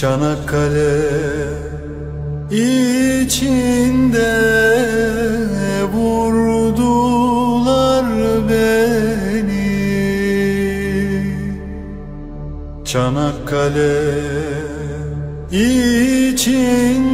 Çanakkale içinde vurdular beni. Çanakkale içinde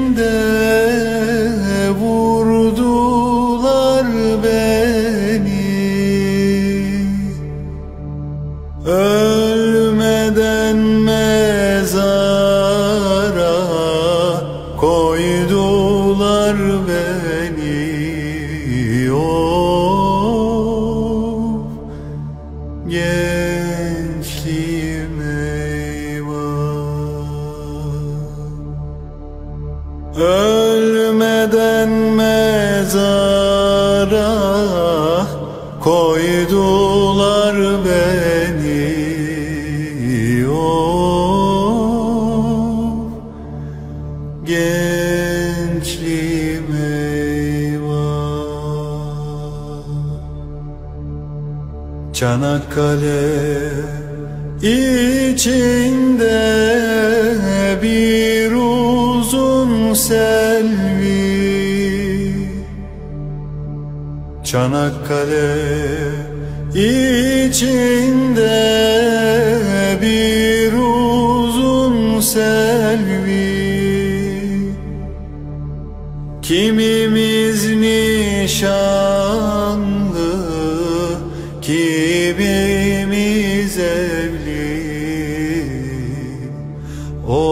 Ölmeden mezara koydular beni? Of gençliğim eyvah. Çanakkale içinde bir Çanakkale içinde bir uzun selvi. Kimimiz nişanlı, kimimiz evli. O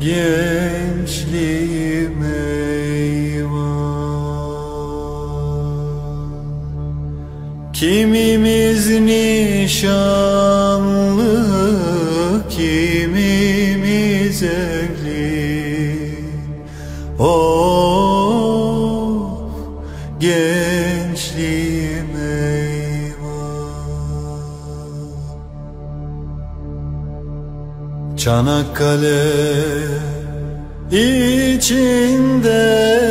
gençliğim Kimimiz nişanlı, kimimiz evli. Oh gençliğim eyvah. Çanakkale içinde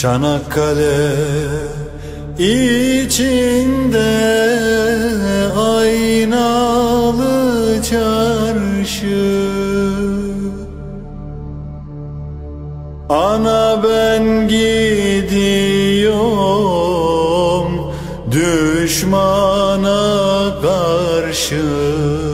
Çanakkale içinde aynalı çarşı. Ana ben gidiyorum düşmana karşı